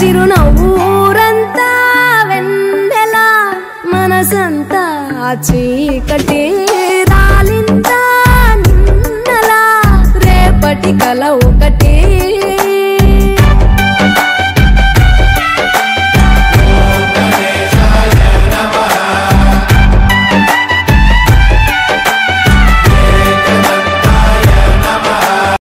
చిరునవ్వు వెన్నెల మనసంతా చీకటి రాలిందా నిన్నలా? రేపటి కలవు